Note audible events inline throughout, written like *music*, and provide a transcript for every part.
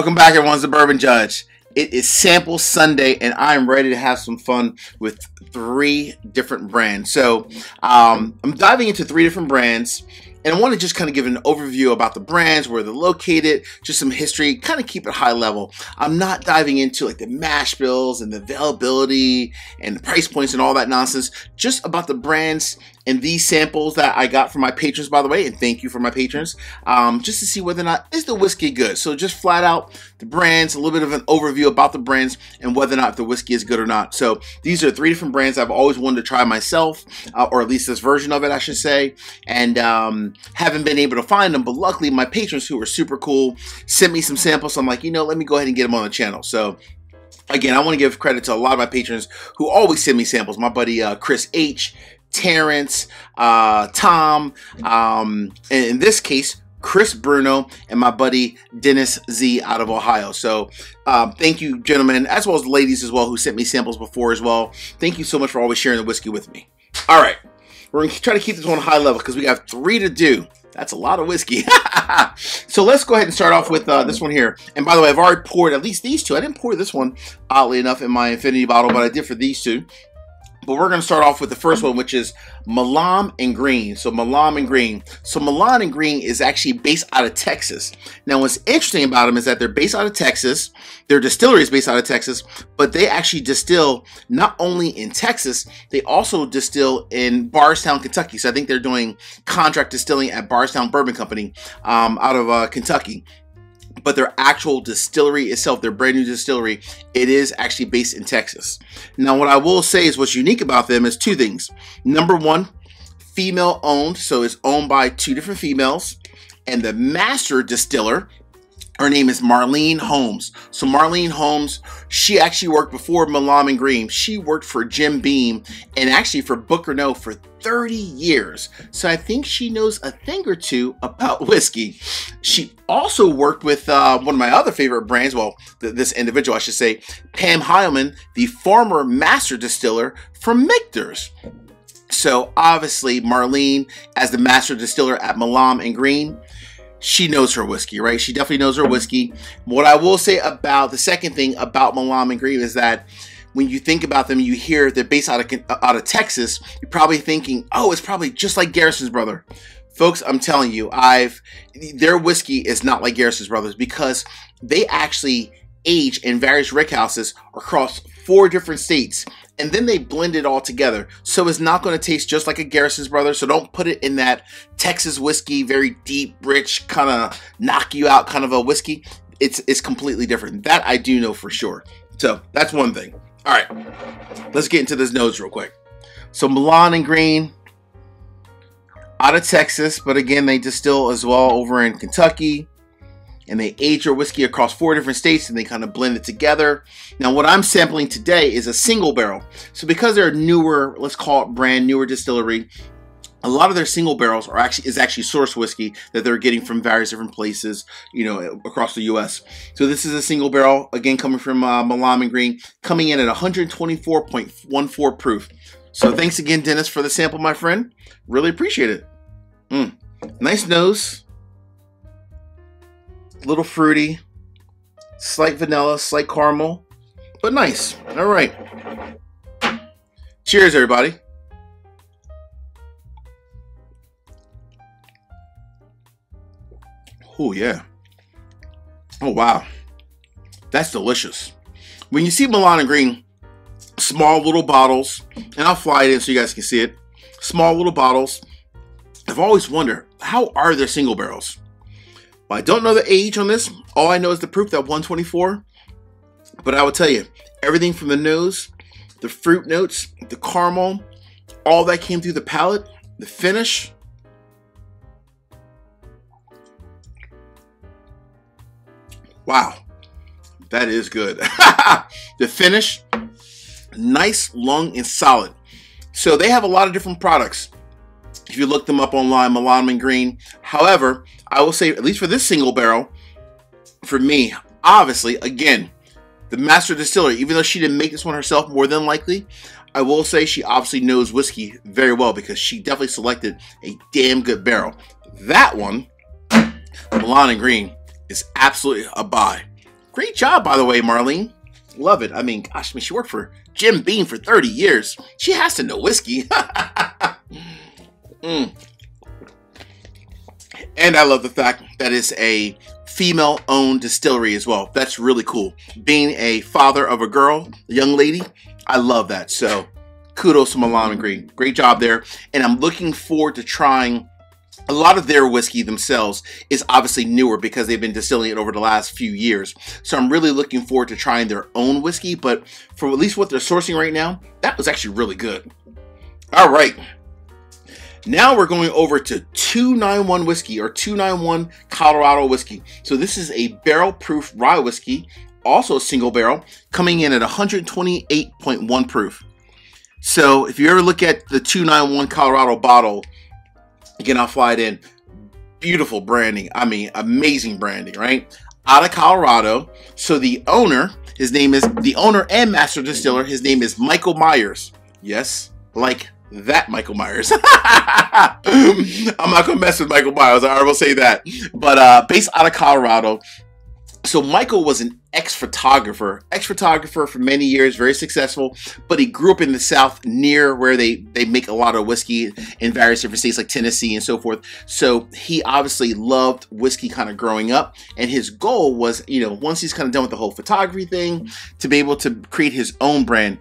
Welcome back, everyone's the Bourbon Judge. It is Sample Sunday, and I am ready to have some fun with three different brands. So, um, I'm diving into three different brands, and I want to just kind of give an overview about the brands, where they're located, just some history, kind of keep it high level. I'm not diving into like the mash bills and the availability and the price points and all that nonsense, just about the brands and these samples that I got from my patrons, by the way, and thank you for my patrons, um, just to see whether or not is the whiskey good. So just flat out the brands, a little bit of an overview about the brands and whether or not the whiskey is good or not. So these are three different brands I've always wanted to try myself, uh, or at least this version of it, I should say, and um, haven't been able to find them. But luckily, my patrons who are super cool sent me some samples. So I'm like, you know, let me go ahead and get them on the channel. So again, I want to give credit to a lot of my patrons who always send me samples. My buddy uh, Chris H, Terrence, uh, Tom, um, and in this case, Chris Bruno, and my buddy Dennis Z out of Ohio. So, um, thank you, gentlemen, as well as ladies as well, who sent me samples before as well. Thank you so much for always sharing the whiskey with me. All right, we're gonna try to keep this one high level because we have three to do. That's a lot of whiskey. *laughs* so let's go ahead and start off with uh, this one here. And by the way, I've already poured at least these two. I didn't pour this one, oddly enough, in my infinity bottle, but I did for these two. But we're going to start off with the first one, which is Milam and Greene. So Milam and Greene. So Milam and Greene is actually based out of Texas. Now, what's interesting about them is that they're based out of Texas. Their distillery is based out of Texas, but they actually distill not only in Texas, they also distill in Bardstown, Kentucky. So I think they're doing contract distilling at Bardstown Bourbon Company um, out of uh, Kentucky but their actual distillery itself, their brand new distillery, it is actually based in Texas. Now, what I will say is what's unique about them is two things. Number one, female owned, so it's owned by two different females, and the master distiller her name is Marlene Holmes. So Marlene Holmes, she actually worked before Milam and Greene. She worked for Jim Beam and actually for Booker Noe for 30 years. So I think she knows a thing or two about *laughs* whiskey. She also worked with uh, one of my other favorite brands, well, th this individual, I should say, Pam Heilmann, the former master distiller from Michter's. So obviously, Marlene, as the master distiller at Milam and Greene, she knows her whiskey, right? She definitely knows her whiskey. What I will say about the second thing about Milam and Greene is that when you think about them, you hear they're based out of uh, out of Texas. You're probably thinking, "Oh, it's probably just like Garrison's brother." Folks, I'm telling you, I've their whiskey is not like Garrison's brothers because they actually age in various rickhouses across four different states and then they blend it all together. So it's not going to taste just like a Garrison's Brother. So don't put it in that Texas whiskey, very deep, rich, kind of knock you out kind of a whiskey. It's it's completely different. That I do know for sure. So that's one thing. All right, let's get into this nose real quick. So Milam and Greene out of Texas, but again they distill as well over in Kentucky and they age your whiskey across four different states and they kind of blend it together. Now, what I'm sampling today is a single barrel. So because they're newer, let's call it brand newer distillery, a lot of their single barrels are actually is actually source whiskey that they're getting from various different places, you know, across the U.S. So this is a single barrel, again coming from uh, Milam and Greene, coming in at 124.14 proof. So thanks again, Dennis, for the sample, my friend. Really appreciate it. Mm. Nice nose, little fruity, slight vanilla, slight caramel, but nice. All right. Cheers, everybody. Oh, yeah. Oh, wow. That's delicious. When you see Milam and Greene, small little bottles, and I'll fly it in so you guys can see it. Small little bottles. I've always wondered, how are their single barrels? I don't know the age on this. All I know is the proof that 124. But I will tell you, everything from the nose, the fruit notes, the caramel, all that came through the palate, the finish. Wow, that is good. *laughs* the finish, nice, long, and solid. So they have a lot of different products if you look them up online, Milam and Greene. However, I will say, at least for this single barrel, for me, obviously, again, the master distiller, even though she didn't make this one herself, more than likely, I will say she obviously knows whiskey very well because she definitely selected a damn good barrel. That one, Milam and Greene, is absolutely a buy. Great job, by the way, Marlene. Love it. I mean, gosh, I mean, she worked for Jim Beam for 30 years. She has to know whiskey. *laughs* mm. And I love the fact that it's a female owned distillery as well. That's really cool. Being a father of a girl, a young lady, I love that. So kudos to Milam Greene. Great job there. And I'm looking forward to trying a lot of their whiskey themselves is obviously newer because they've been distilling it over the last few years. So I'm really looking forward to trying their own whiskey, but for at least what they're sourcing right now, that was actually really good. All right. Now we're going over to 291 whiskey or 291 Colorado whiskey. So this is a barrel proof rye whiskey, also a single barrel, coming in at 128.1 proof. So if you ever look at the 291 Colorado bottle, again, I'll fly it in. Beautiful branding. I mean, amazing branding, right? Out of Colorado. So the owner, his name is the owner and master distiller, his name is Michael Myers. Yes, like that Michael Myers. *laughs* I'm not gonna mess with Michael Myers. I will say that. But uh, based out of Colorado. So Michael was an ex-photographer, ex-photographer for many years, very successful. But he grew up in the South, near where they they make a lot of whiskey in various different states like Tennessee and so forth. So he obviously loved whiskey, kind of growing up. And his goal was, you know, once he's kind of done with the whole photography thing, to be able to create his own brand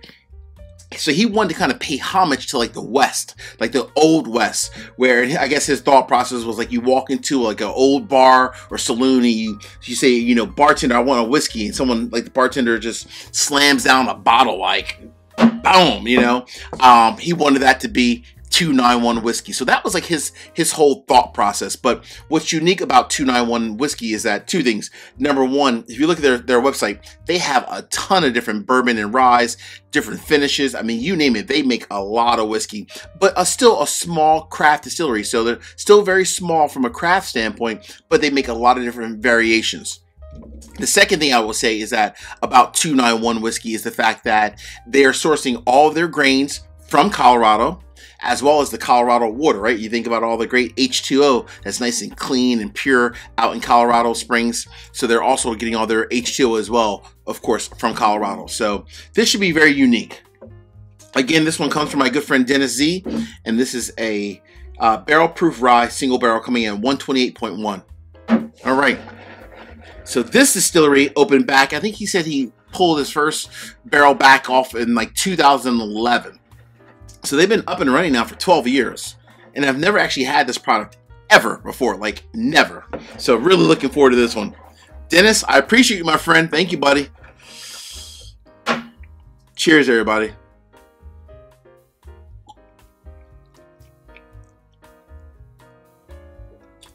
so he wanted to kind of pay homage to like the West, like the old West, where I guess his thought process was like you walk into like an old bar or saloon and you, you say, you know, bartender, I want a whiskey. And someone like the bartender just slams down a bottle like boom, you know. Um, he wanted that to be 291 whiskey. So that was like his his whole thought process. But what's unique about 291 whiskey is that two things. Number one, if you look at their, their website, they have a ton of different bourbon and rye, different finishes. I mean, you name it, they make a lot of whiskey, but a, still a small craft distillery. So they're still very small from a craft standpoint, but they make a lot of different variations. The second thing I will say is that about 291 whiskey is the fact that they are sourcing all of their grains from Colorado as well as the Colorado water, right? You think about all the great H2O that's nice and clean and pure out in Colorado Springs. So they're also getting all their H2O as well, of course, from Colorado. So this should be very unique. Again, this one comes from my good friend Dennis Z, and this is a uh, barrel proof rye single barrel coming in 128.1. All right. So this distillery opened back. I think he said he pulled his first barrel back off in like 2011. So they've been up and running now for 12 years. And I've never actually had this product ever before. Like, never. So really looking forward to this one. Dennis, I appreciate you, my friend. Thank you, buddy. Cheers, everybody.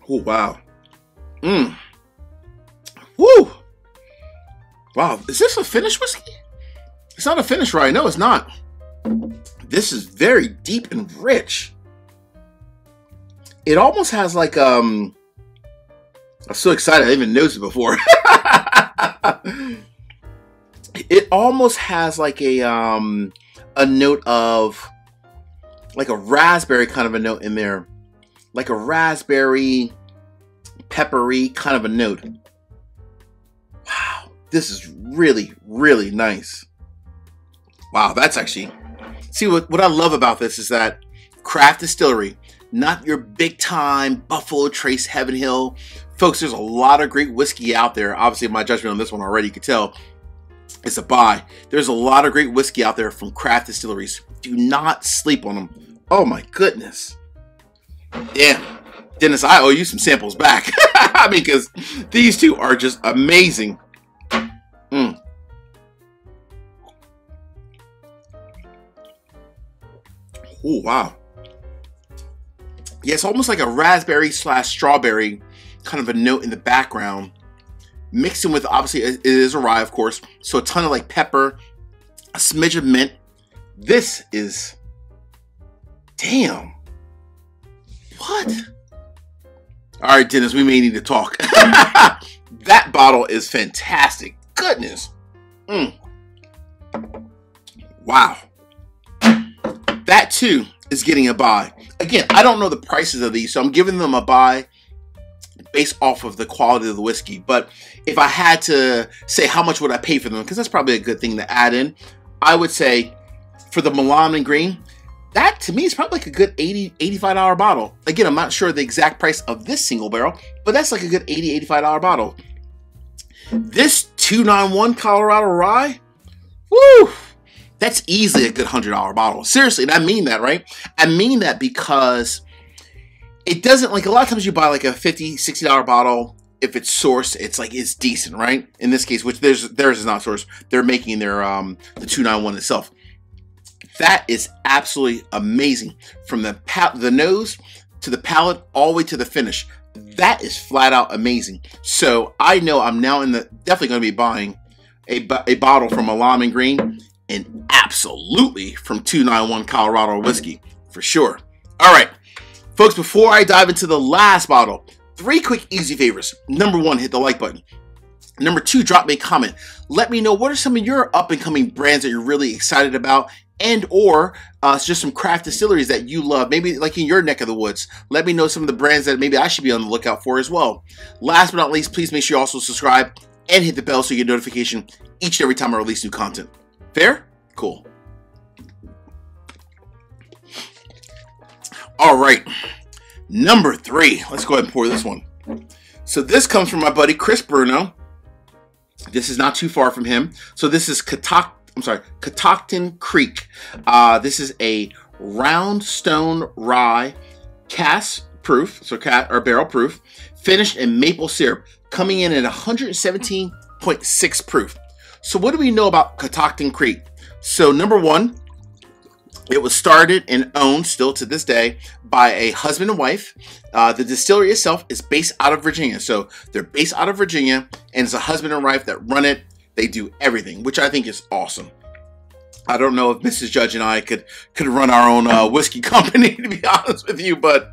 Oh, wow. Mmm. Woo! Wow, is this a finished whiskey? It's not a finished rye. No, it's not. This is very deep and rich. It almost has like um I'm so excited I didn't even noticed it before. *laughs* it almost has like a um a note of like a raspberry kind of a note in there. Like a raspberry peppery kind of a note. Wow, this is really, really nice. Wow, that's actually See, what, what I love about this is that craft distillery, not your big time Buffalo Trace Heaven Hill. Folks, there's a lot of great whiskey out there. Obviously, my judgment on this one already, you could tell it's a buy. There's a lot of great whiskey out there from craft distilleries. Do not sleep on them. Oh my goodness. Damn. Dennis, I owe you some samples back. *laughs* because these two are just amazing. Mm. Oh, wow. Yeah, it's almost like a raspberry slash strawberry kind of a note in the background. Mixing with, obviously, it is a rye, of course. So a ton of like pepper, a smidge of mint. This is. Damn. What? All right, Dennis, we may need to talk. *laughs* that bottle is fantastic. Goodness. Mm. Wow that too is getting a buy. Again, I don't know the prices of these, so I'm giving them a buy based off of the quality of the whiskey. But if I had to say how much would I pay for them, because that's probably a good thing to add in, I would say for the Milam and Greene, that to me is probably like a good 80 $85 bottle. Again, I'm not sure the exact price of this single barrel, but that's like a good 80 $85 bottle. This 291 Colorado Rye, woo, that's easily a good $100 bottle. Seriously, and I mean that, right? I mean that because it doesn't, like a lot of times you buy like a $50, $60 bottle, if it's sourced, it's like it's decent, right? In this case, which there's theirs is not sourced, they're making their um the 291 itself. That is absolutely amazing. From the the nose to the palate, all the way to the finish. That is flat out amazing. So I know I'm now in the definitely going to be buying a, a bottle from Milam Greene and absolutely from 291 Colorado whiskey for sure. All right, folks. Before I dive into the last bottle, three quick easy favors. Number one, hit the like button. Number two, drop me a comment. Let me know what are some of your up and coming brands that you're really excited about and or uh, just some craft distilleries that you love maybe like in your neck of the woods let me know some of the brands that maybe i should be on the lookout for as well last but not least please make sure you also subscribe and hit the bell so you get notification each and every time i release new content fair? Cool. All right. Number three. Let's go ahead and pour this one. So this comes from my buddy chris bruno. This is not too far from him. So this is katak I'm sorry, Catoctin Creek. Uh, this is a Roundstone Rye cask proof, so cat or barrel proof, finished in maple syrup, coming in at 117.6 proof. So what do we know about Catoctin Creek? So number one, it was started and owned still to this day by a husband and wife. Uh, the distillery itself is based out of Virginia. So they're based out of Virginia and it's a husband and wife that run it they do everything, which I think is awesome. I don't know if Mrs. Judge and I could could run our own uh, whiskey *laughs* company, to be honest with you, but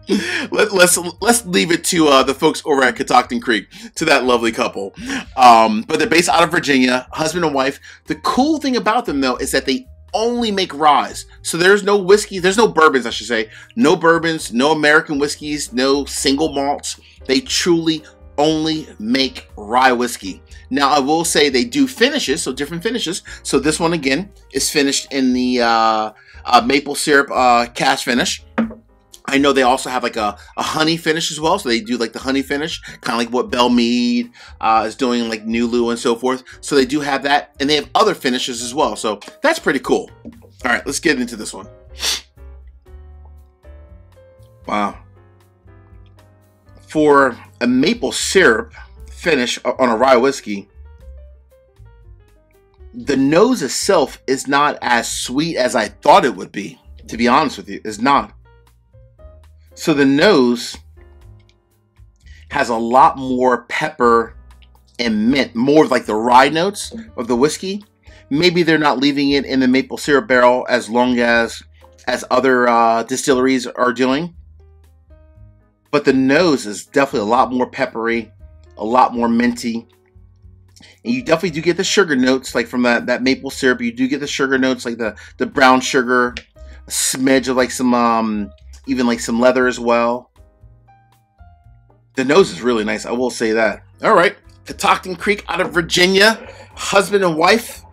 let, us let's, let's leave it to uh, the folks over at Catoctin Creek, to that lovely couple. Um, but they're based out of Virginia, husband and wife. The cool thing about them, though, is that they only make rye. So there's no whiskey, there's no bourbons, I should say. No bourbons, no American whiskeys, no single malts. They truly only make rye whiskey. Now, I will say they do finishes, so different finishes. So this one again is finished in the uh, uh, maple syrup uh, cask finish. I know they also have like a, a honey finish as well, so they do like the honey finish, kind of like what Belle Meade uh, is doing, like Nulu and so forth. So they do have that, and they have other finishes as well. So that's pretty cool. All right, let's get into this one. Wow. For a maple syrup finish on a rye whiskey, the nose itself is not as sweet as I thought it would be. To be honest with you, it's not. So the nose has a lot more pepper and mint, more like the rye notes of the whiskey. Maybe they're not leaving it in the maple syrup barrel as long as as other uh, distilleries are doing. But the nose is definitely a lot more peppery, a lot more minty. And you definitely do get the sugar notes, like from that, that maple syrup. You do get the sugar notes, like the, the brown sugar, a smidge of like some, um, even like some leather as well. The nose is really nice, I will say that. All right, Catoctin Creek out of Virginia, husband and wife.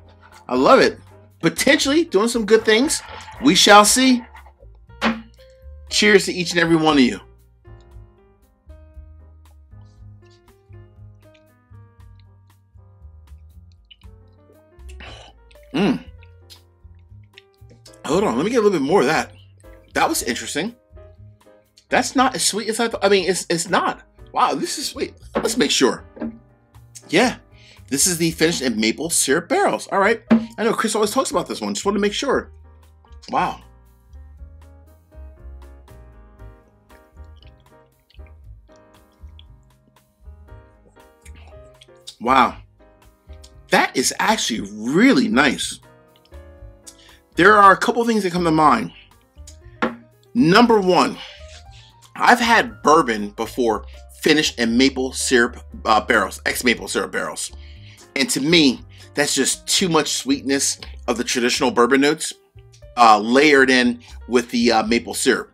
I love it. Potentially doing some good things. We shall see. Cheers to each and every one of you. Mmm. Hold on, let me get a little bit more of that. That was interesting. That's not as sweet as I thought. I mean, it's it's not. Wow, this is sweet. Let's make sure. Yeah, this is the finished in maple syrup barrels. All right. I know Chris always talks about this one. Just want to make sure. Wow. Wow. That is actually really nice. There are a couple things that come to mind. Number one, I've had bourbon before finished in maple syrup uh, barrels, ex maple syrup barrels. And to me, that's just too much sweetness of the traditional bourbon notes uh, layered in with the uh, maple syrup.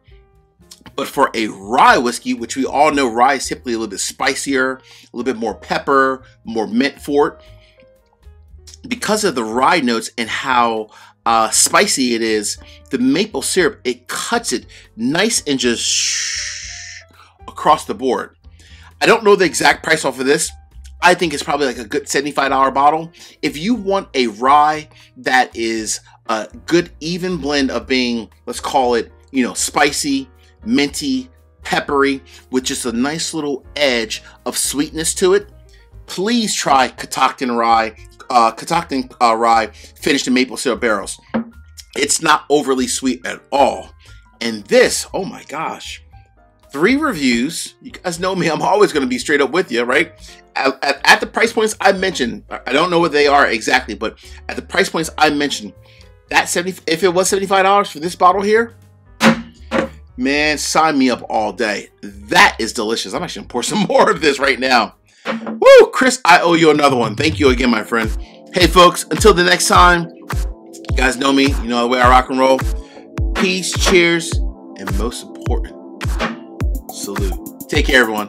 But for a rye whiskey, which we all know rye is typically a little bit spicier, a little bit more pepper, more mint for it, because of the rye notes and how uh, spicy it is, the maple syrup, it cuts it nice and just across the board. I don't know the exact price off of this. I think it's probably like a good $75 bottle. If you want a rye that is a good even blend of being, let's call it, you know, spicy, minty, peppery, with just a nice little edge of sweetness to it, please try Catoctin Rye, uh, Catoctin uh, Rye finished in maple syrup barrels. It's not overly sweet at all. And this, oh my gosh, three reviews. You guys know me, I'm always going to be straight up with you, right? At, at, at, the price points I mentioned, I don't know what they are exactly, but at the price points I mentioned, that 70 if it was $75 for this bottle here, man, sign me up all day. That is delicious. I'm actually going to pour *laughs* some more of this right now. Woo, Chris, I owe you another one. Thank you again, my friend. Hey, folks, until the next time, you guys know me. You know the way I rock and roll. Peace, cheers, and most important, salute. Take care, everyone.